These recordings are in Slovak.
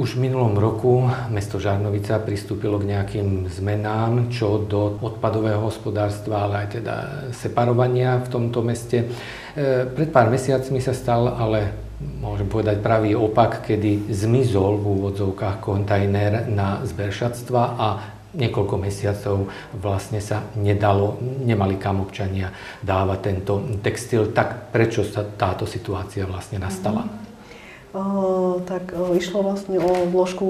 Už v minulom roku mesto Žarnovica pristúpilo k nejakým zmenám, čo do odpadového hospodárstva, ale aj teda separovania v tomto meste. E, pred pár mesiacmi sa stal ale môžem povedať pravý opak, kedy zmizol v úvodzovkách kontajner na zberšatstva a niekoľko mesiacov vlastne sa nedalo, nemali kam občania dávať tento textil. Tak prečo sa táto situácia vlastne nastala? Mm-hmm tak išlo vlastne o vložku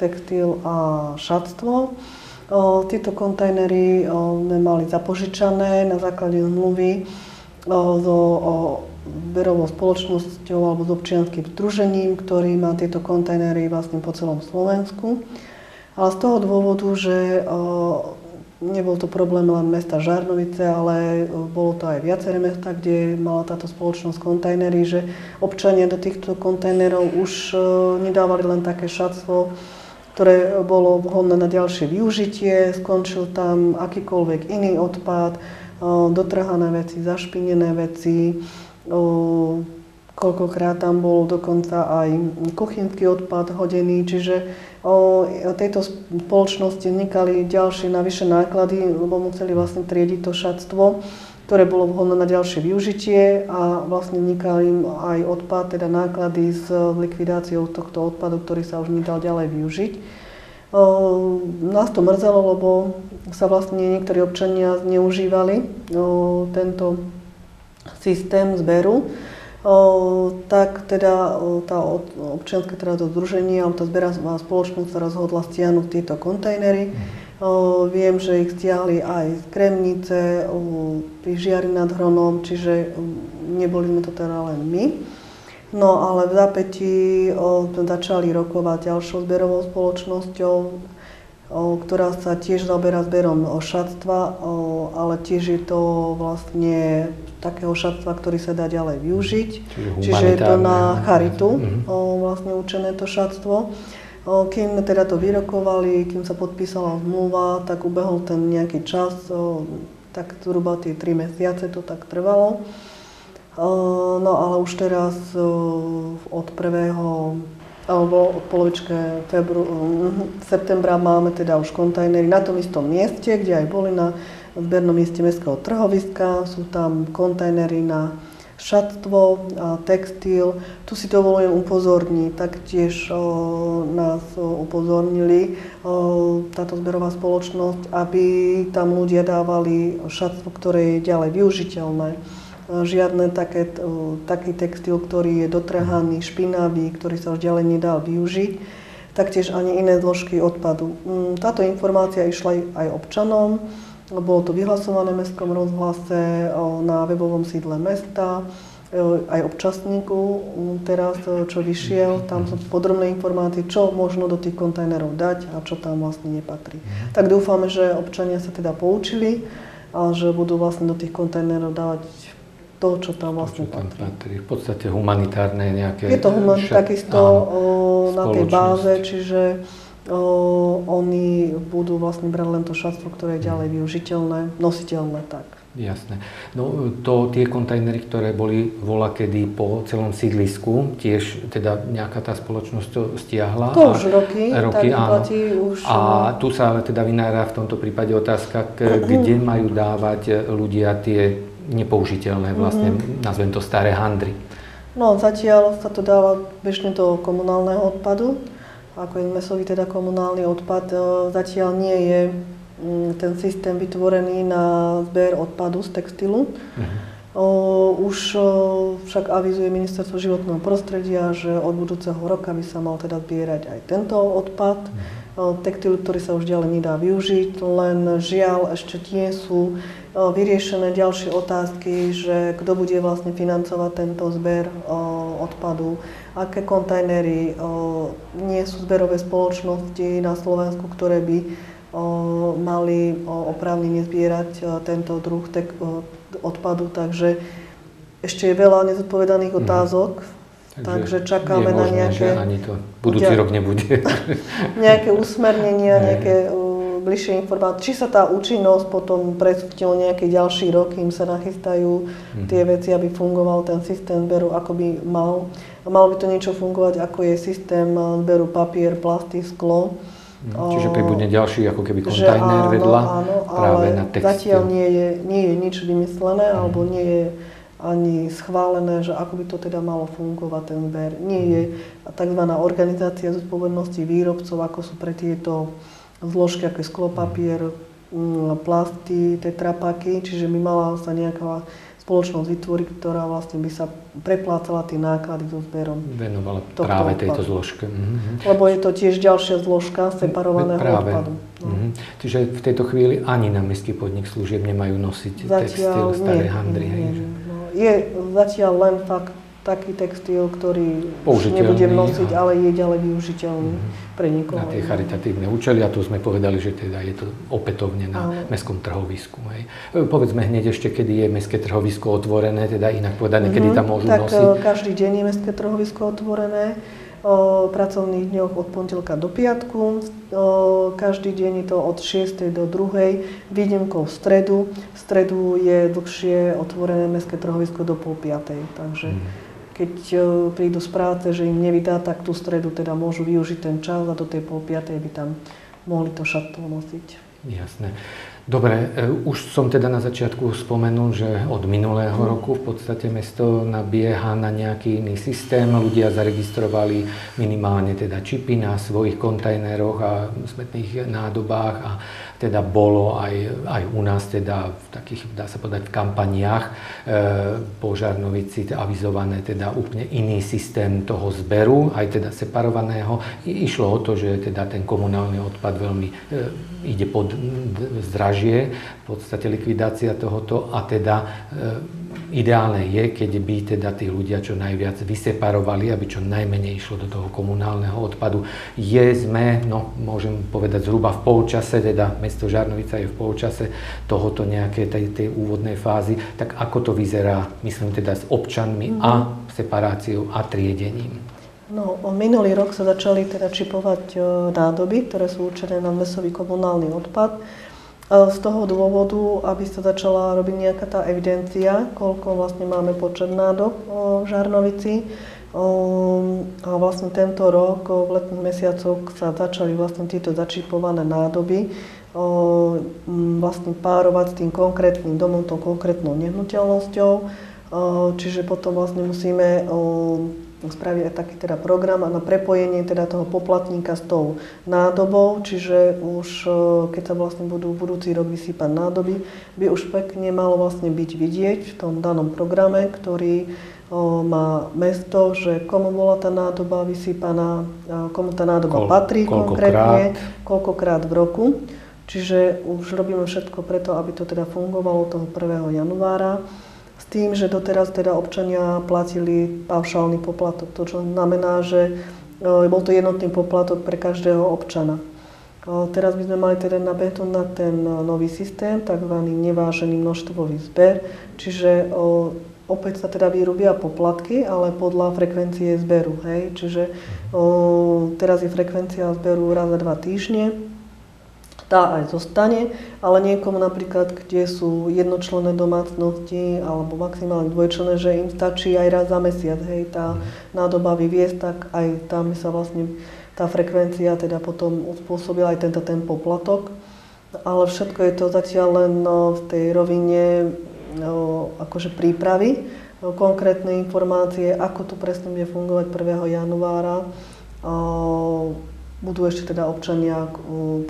textil a šatstvo. Tieto kontajnery sme mali zapožičané na základe zmluvy so zberovou spoločnosťou alebo s občianským združením, ktorý má tieto kontajnery vlastne po celom Slovensku. Ale z toho dôvodu, že Nebol to problém len mesta Žarnovice, ale e, bolo to aj viaceré mesta, kde mala táto spoločnosť kontajnery, že občania do týchto kontajnerov už e, nedávali len také šatstvo, ktoré bolo vhodné na ďalšie využitie, skončil tam akýkoľvek iný odpad, e, dotrhané veci, zašpinené veci, koľkokrát tam bol dokonca aj kuchynský odpad hodený, čiže o tejto spoločnosti vznikali ďalšie navyše náklady, lebo museli vlastne triediť to šatstvo, ktoré bolo vhodné na ďalšie využitie a vlastne vznikali im aj odpad, teda náklady s likvidáciou tohto odpadu, ktorý sa už nedal ďalej využiť. Nás to mrzelo, lebo sa vlastne niektorí občania zneužívali tento systém zberu tak teda tá občianska teda to združenie alebo tá zberová spoločnosť sa rozhodla stiahnuť tieto kontajnery. Mm. Viem, že ich stiahli aj z Kremnice, pri Žiari nad Hronom, čiže neboli sme to teda len my. No ale v zápätí sme začali rokovať ďalšou zberovou spoločnosťou, ktorá sa tiež zaoberá zberom šatstva, ale tiež je to vlastne takého šatstva, ktorý sa dá ďalej využiť. Čiže, Čiže je to na charitu mm-hmm. vlastne určené to šatstvo. Kým teda to vyrokovali, kým sa podpísala zmluva, tak ubehol ten nejaký čas, tak zhruba tie 3 mesiace to tak trvalo. No ale už teraz od prvého alebo od polovičke febru, septembra máme teda už kontajnery na tom istom mieste, kde aj boli na zbernom mieste mestského trhoviska. Sú tam kontajnery na šatstvo textil. Tu si dovolujem upozorniť, taktiež o, nás o, upozornili o, táto zberová spoločnosť, aby tam ľudia dávali šatstvo, ktoré je ďalej využiteľné žiadne také, taký textil, ktorý je dotrhaný, špinavý, ktorý sa už ďalej nedá využiť, taktiež ani iné zložky odpadu. Mm, táto informácia išla aj občanom, bolo to vyhlasované v mestskom rozhlase na webovom sídle mesta, aj občasníku teraz, čo vyšiel, tam sú podrobné informácie, čo možno do tých kontajnerov dať a čo tam vlastne nepatrí. Mhm. Tak dúfame, že občania sa teda poučili a že budú vlastne do tých kontajnerov dávať to, čo tam vlastne to, čo tam patrí. patrí. V podstate humanitárne nejaké... Je to human, šat... takisto o, na tej báze, čiže o, oni budú vlastne brať len to šatstvo, ktoré je ďalej využiteľné, nositeľné tak. Jasné. No to tie kontajnery, ktoré boli vola kedy po celom sídlisku, tiež teda nejaká tá spoločnosť to stiahla. To už roky, roky tak áno. už... A tu sa ale teda vynára v tomto prípade otázka, kde majú dávať ľudia tie nepoužiteľné, vlastne mm-hmm. nazvem to staré handry. No zatiaľ sa to dáva bežne do komunálneho odpadu. Ako je mesový teda komunálny odpad, e, zatiaľ nie je mm, ten systém vytvorený na zber odpadu z textilu. Mm-hmm. Už však avizuje Ministerstvo životného prostredia, že od budúceho roka by sa mal teda zbierať aj tento odpad. Mm-hmm. Textil, ktorý sa už ďalej nedá využiť, len žiaľ ešte nie sú vyriešené ďalšie otázky, že kto bude vlastne financovať tento zber odpadu, aké kontajnery nie sú zberové spoločnosti na Slovensku, ktoré by mali oprávnenie zbierať tento druh odpadu, takže ešte je veľa nezodpovedaných mhm. otázok, Takže, takže čakáme možné, na nejaké... Že ani to budúci rok nebude. nejaké usmernenia, nejaké bližšie informácie, či sa tá účinnosť potom presúkne o nejaký ďalší rok, kým sa nachystajú mm. tie veci, aby fungoval ten systém zberu, ako by mal. A malo by to niečo fungovať, ako je systém zberu papier, plasty, sklo. Mm. Čiže pribudne ďalší ako keby kontajner vedľa áno, práve na textil. Zatiaľ nie je, nie je nič vymyslené, mm. alebo nie je ani schválené, že ako by to teda malo fungovať ten zber. Nie je tzv. organizácia zodpovednosti výrobcov, ako sú pre tieto zložky, ako je sklopapier, plasty, tetrapaky, čiže by mala sa nejaká spoločnosť vytvoriť, ktorá vlastne by sa preplácala tie náklady so zberom. Venovala práve odpadu. tejto zložke. Mm-hmm. Lebo je to tiež ďalšia zložka separovaného práve. odpadu. No. Mm-hmm. Čiže v tejto chvíli ani na mestský podnik služieb nemajú nosiť Zatiaľ textil staré handry. Nie, nie, no, je zatiaľ len fakt taký textil, ktorý už nebudem nosiť, ale je ďalej využiteľný mm-hmm. pre niekoho. Na tie charitatívne účely a tu sme povedali, že teda je to opätovne na ale. mestskom trhovisku. Hej. E, povedzme hneď ešte, kedy je mestské trhovisko otvorené, teda inak povedané, kedy mm-hmm. tam môžu tak, nosiť. Tak každý deň je mestské trhovisko otvorené o pracovných dňoch od pondelka do piatku. O, každý deň je to od 6. do 2. výnimkou v stredu. V stredu je dlhšie otvorené mestské trhovisko do pol 5. Takže mm keď e, prídu z práce, že im nevydá, tak tú stredu teda môžu využiť ten čas a do tej pol piatej by tam mohli to šatlo nosiť. Jasné. Dobre, e, už som teda na začiatku spomenul, že od minulého mm. roku v podstate mesto nabieha na nejaký iný systém. Ľudia zaregistrovali minimálne teda čipy na svojich kontajneroch a smetných nádobách a teda bolo aj, aj u nás teda v takých, dá sa povedať, v kampaniách e, požarnovici avizované teda úplne iný systém toho zberu, aj teda separovaného. I, išlo o to, že teda ten komunálny odpad veľmi e, ide pod zdražie, v podstate likvidácia tohoto a teda e, Ideálne je, keď by teda tí ľudia čo najviac vyseparovali, aby čo najmenej išlo do toho komunálneho odpadu. Je, sme, no môžem povedať zhruba v polčase, teda mesto Žarnovica je v polčase tohoto nejakej tej, tej úvodnej fázy, tak ako to vyzerá, myslím teda s občanmi mm-hmm. a separáciou a triedením? No, minulý rok sa začali teda čipovať e, nádoby, ktoré sú určené na mesový komunálny odpad. Z toho dôvodu, aby sa začala robiť nejaká tá evidencia, koľko vlastne máme počet nádob v Žarnovici. A vlastne tento rok, v letných mesiacoch, sa začali vlastne tieto začipované nádoby vlastne párovať s tým konkrétnym domom, tou konkrétnou nehnuteľnosťou. Čiže potom vlastne musíme spraviť aj taký teda program na prepojenie teda toho poplatníka s tou nádobou, čiže už e, keď sa vlastne budú budúci rok vysypať nádoby, by už pekne malo vlastne byť vidieť v tom danom programe, ktorý o, má mesto, že komu bola tá nádoba vysypaná, komu tá nádoba Kol, patrí konkrétne, koľkokrát v roku. Čiže už robíme všetko preto, aby to teda fungovalo toho 1. januára tým, že doteraz teda občania platili paušálny poplatok. To čo znamená, že e, bol to jednotný poplatok pre každého občana. E, teraz by sme mali teda nabehnúť na ten e, nový systém, tzv. nevážený množstvový zber, čiže opäť sa teda vyrobia poplatky, ale podľa frekvencie zberu. Hej? Čiže teraz je frekvencia zberu raz za dva týždne, tá aj zostane, ale niekomu napríklad, kde sú jednočlenné domácnosti alebo maximálne dvojčlenné, že im stačí aj raz za mesiac, hej, tá nádoba vyviesť, tak aj tam sa vlastne tá frekvencia teda potom uspôsobila aj tento ten poplatok. Ale všetko je to zatiaľ len no, v tej rovine no, akože prípravy, no, konkrétne informácie, ako to presne bude fungovať 1. januára budú ešte teda občania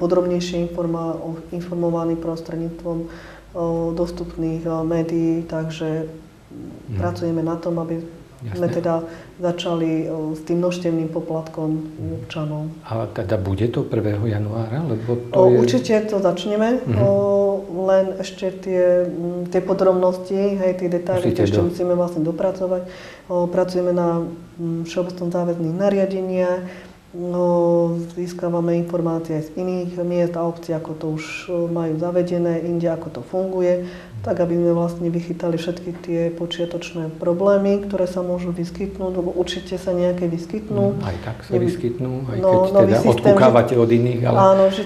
podrobnejšie informovaní prostredníctvom dostupných médií, takže hmm. pracujeme na tom, aby Jasne. sme teda začali s tým množstevným poplatkom mm. občanov. A teda bude to 1. januára? Lebo to o, je... Určite to začneme, mm-hmm. o, len ešte tie, tie podrobnosti, hej, tie detaily ešte do... musíme vlastne dopracovať. O, pracujeme na všeobecnom záväzných nariadeniach, No, získavame informácie aj z iných miest a obcí, ako to už e, majú zavedené, inde ako to funguje. tak aby sme vlastne vychytali všetky tie počiatočné problémy, ktoré sa môžu vyskytnúť, lebo určite sa nejaké vyskytnú. Aj tak sa vyskytnú, aj no, keď teda odkúkávate od iných, ale Áno, vždy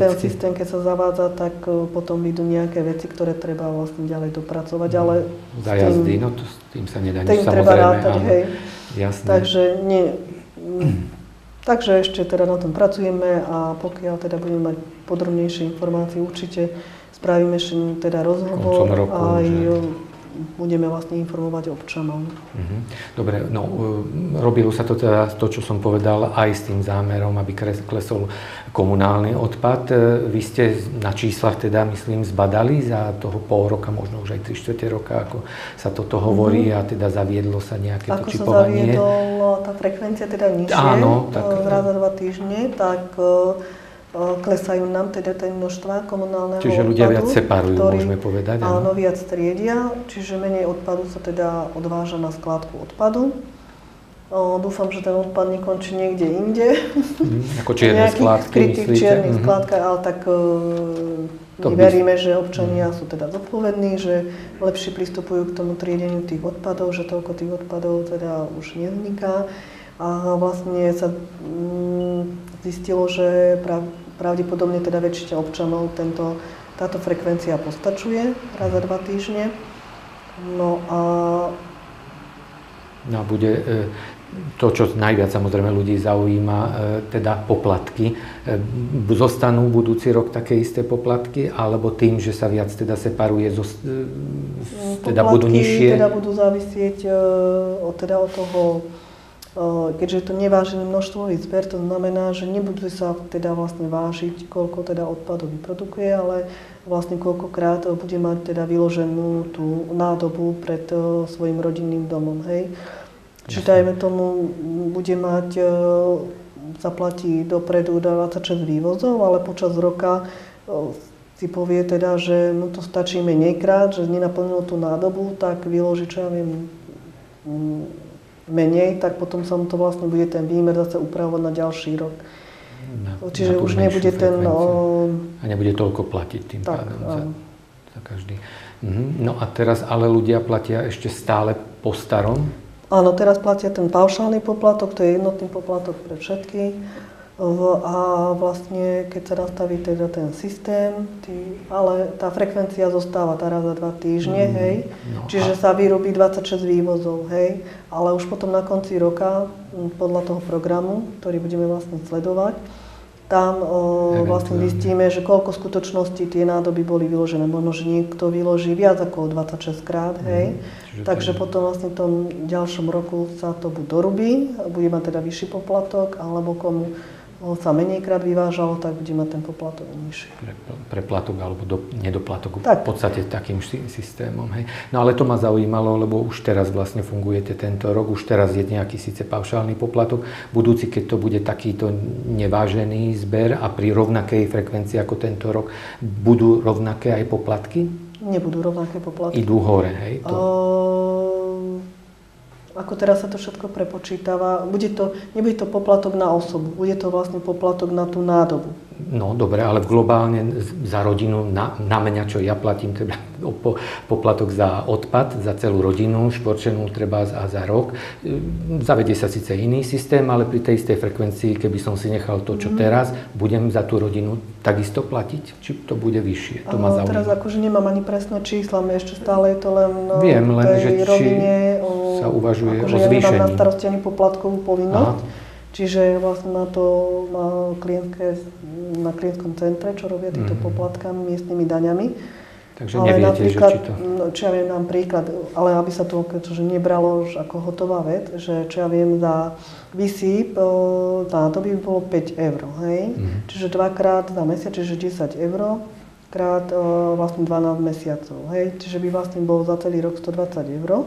ten systém, keď sa zavádza, tak e, potom idú nejaké veci, ktoré treba vlastne ďalej dopracovať, ale... Za jazdy, no to s tým sa nedá nič, samozrejme. rátať, áno, hej. Jasné. Takže nie, Takže ešte teda na tom pracujeme a pokiaľ teda budeme mať podrobnejšie informácie, určite spravíme ešte teda rozhovor roku, aj že budeme vlastne informovať občanov. Uh-huh. Dobre, no e, robilo sa to teda, to čo som povedal, aj s tým zámerom, aby klesol komunálny odpad. E, vy ste na číslach teda, myslím, zbadali za toho pol roka, možno už aj 3 čtvrte roka, ako sa toto hovorí uh-huh. a teda zaviedlo sa nejaké ako to čipovanie. Ako sa zaviedla tá frekvencia teda nižšie, Áno, tak... raz za dva týždne, tak klesajú nám teda tie množstva komunálneho Čiže odpadu, ľudia viac separujú, ktorý, môžeme povedať. Áno, viac triedia, čiže menej odpadu sa teda odváža na skládku odpadu. O, dúfam, že ten odpad nekončí niekde inde. Mm, ako čierne skládky, myslíte? čiernych mm-hmm. skládkach, ale tak uh, my veríme, že občania mm. sú teda zodpovední, že lepšie pristupujú k tomu triedeniu tých odpadov, že toľko tých odpadov teda už nevzniká. A vlastne sa mm, zistilo, že pravdepodobne teda väčšine občanov tento, táto frekvencia postačuje raz za dva týždne. No a... No a bude e, to, čo najviac samozrejme ľudí zaujíma, e, teda poplatky. E, zostanú budúci rok také isté poplatky, alebo tým, že sa viac teda separuje, teda budú nižšie? teda budú závisieť od, teda od toho keďže je to nevážený množstvový zber, to znamená, že nebude sa teda vlastne vážiť, koľko teda odpadov vyprodukuje, ale vlastne koľkokrát bude mať teda vyloženú tú nádobu pred svojim rodinným domom, hej. Čiže dajme tomu, bude mať, zaplatí dopredu 26 vývozov, ale počas roka si povie teda, že mu to stačí menejkrát, že nenaplnilo tú nádobu, tak vyloží, čo ja viem, menej, tak potom sa mu to vlastne bude ten výmer zase upravovať na ďalší rok. Na, Čiže na už nebude ten... O... A nebude toľko platiť tým tak, pádom za, za každý. Mhm. No a teraz ale ľudia platia ešte stále po starom? Áno, teraz platia ten paušálny poplatok, to je jednotný poplatok pre všetky. A vlastne, keď sa nastaví teda ten systém, tý, ale tá frekvencia zostáva tá raz za dva týždne, mm, hej. No Čiže a... sa vyrobí 26 vývozov, hej. Ale už potom na konci roka, podľa toho programu, ktorý budeme vlastne sledovať, tam o, vlastne zistíme, že koľko skutočností tie nádoby boli vyložené. Možno, že niekto vyloží viac ako 26 krát, hej. Mm, Takže potom vlastne v tom ďalšom roku sa to buď dorubí, bude mať teda vyšší poplatok, alebo komu sa menejkrát vyvážalo, tak bude mať ten poplatok nižší. Pre, preplatok alebo do, nedoplatok tak. v podstate takým systémom. Hej. No ale to ma zaujímalo, lebo už teraz vlastne fungujete tento rok, už teraz je nejaký síce paušálny poplatok. Budúci, keď to bude takýto nevážený zber a pri rovnakej frekvencii ako tento rok, budú rovnaké aj poplatky? Nebudú rovnaké poplatky. Idú hore, hej? To... Uh ako teraz sa to všetko prepočítava, bude to, nebude to poplatok na osobu, bude to vlastne poplatok na tú nádobu. No dobre, ale globálne za rodinu, na, na mňa, čo ja platím, teda po, poplatok za odpad, za celú rodinu, šporčenú treba a za rok. Zavedie sa síce iný systém, ale pri tej istej frekvencii, keby som si nechal to, čo mm. teraz, budem za tú rodinu takisto platiť? Či to bude vyššie? To ma zaujíma. Teraz akože nemám ani presné čísla, ešte stále je to len Viem, len, že rovine o, sa uvažuje akože o zvýšení. Ja nemám na starosti ani poplatkovú povinnosť. Aha. Čiže vlastne na to má klientke, na klientskom centre, čo robia týmto mm. poplatkami, miestnymi daňami. Takže ale neviete, že či to... No, čo ja viem, nám príklad, ale aby sa to že nebralo už ako hotová vec, že čo ja viem, za vysýp na to by bolo 5 eur, hej? Mm. Čiže dvakrát za mesiac, čiže 10 eur, krát vlastne 12 mesiacov, hej? Čiže by vlastne bolo za celý rok 120 eur.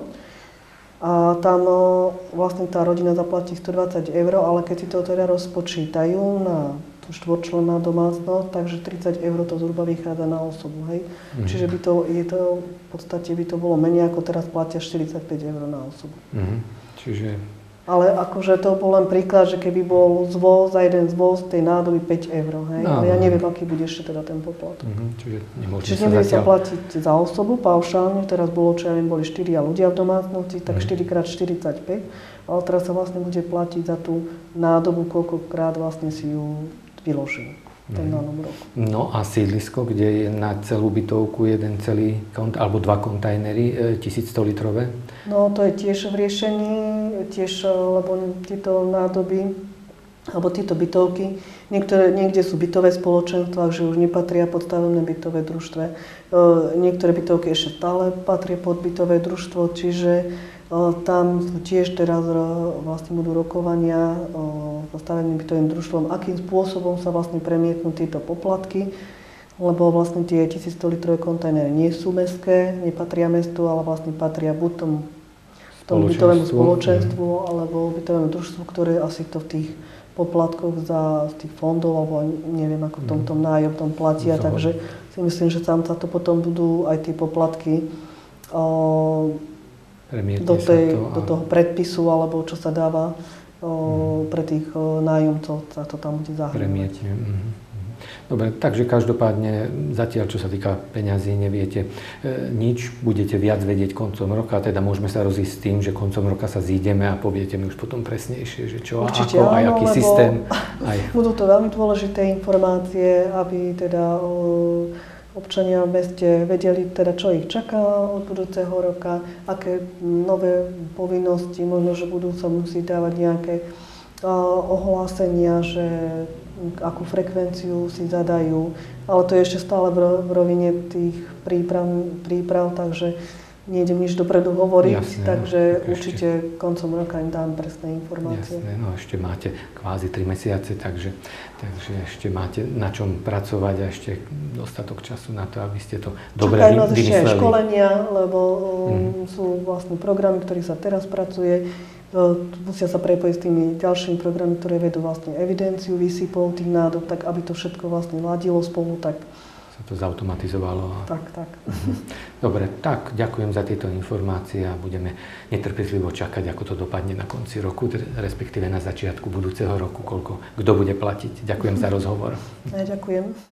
A tam no, vlastne tá rodina zaplatí 120 eur, ale keď si to teda rozpočítajú na tú štvorčlenná domácnosť, takže 30 eur to zhruba vychádza na osobu, hej. Mm. Čiže by to, je to, v podstate by to bolo menej, ako teraz platia 45 eur na osobu. Mm. Čiže Ale akože to bol len príklad, že keby bol zvoz za jeden zvoz tej nádoby 5 eur, hej? No, ale ja neviem, aký bude ešte teda ten poplatok. Uh-huh, čiže nemôže čiže nebude sa platiť za osobu paušálne, teraz bolo, čo ja viem, boli 4 ľudia v domácnosti, tak uh-huh. 4 x 45, ale teraz sa vlastne bude platiť za tú nádobu, koľkokrát vlastne si ju vyložil ten novom roku. No a sídlisko, kde je na celú bytovku jeden celý, kont, alebo dva kontajnery, 1100 e, litrové? No to je tiež v riešení, tiež, e, lebo tieto nádoby, alebo tieto bytovky, niektoré, niekde sú bytové spoločenstva, že už nepatria pod stavebné bytové družstve. E, niektoré bytovky ešte stále patria pod bytové družstvo, čiže tam tiež teraz vlastne budú rokovania so stavebným bytovým družstvom, akým spôsobom sa vlastne premietnú tieto poplatky, lebo vlastne tie 1100 litrové kontajnery nie sú mestské, nepatria mestu, ale vlastne patria buď tomu, tomu bytovému spoločenstvu alebo bytovému družstvu, ktoré asi to v tých poplatkoch za z tých fondov, alebo neviem, ako v tomto mhm. nájomnom platia, takže si myslím, že tam sa to potom budú aj tie poplatky do, tej, to a... do toho predpisu, alebo čo sa dáva o, mm. pre tých nájomcov, sa to tam bude zahrňovať. Premietne. Mm-hmm. Dobre, takže každopádne zatiaľ, čo sa týka peňazí, neviete e, nič, budete viac vedieť koncom roka, teda môžeme sa rozísť s tým, že koncom roka sa zídeme a poviete mi už potom presnejšie, že čo Určite, ako, áno, aj aký systém. Aj... Budú to veľmi dôležité informácie, aby teda o, občania v meste vedeli teda, čo ich čaká od budúceho roka, aké nové povinnosti, možno, že budú sa musieť dávať nejaké ohlásenia, že akú frekvenciu si zadajú, ale to je ešte stále v rovine tých príprav, príprav takže nejdem nič dopredu hovoriť, Jasne, takže no, určite koncom roka im dám presné informácie. Jasne, no ešte máte kvázi 3 mesiace, takže, takže ešte máte na čom pracovať a ešte dostatok času na to, aby ste to dobre Čakajú nás ešte aj školenia, lebo mm. sú vlastne programy, ktorých sa teraz pracuje. Musia sa prepojiť s tými ďalšími programy, ktoré vedú vlastne evidenciu výsypov tých nádob, tak aby to všetko vlastne ladilo spolu, tak sa to zautomatizovalo. Tak, tak. Mhm. Dobre, tak ďakujem za tieto informácie a budeme netrpezlivo čakať, ako to dopadne na konci roku, respektíve na začiatku budúceho roku, koľko kto bude platiť. Ďakujem za rozhovor. Ja ďakujem.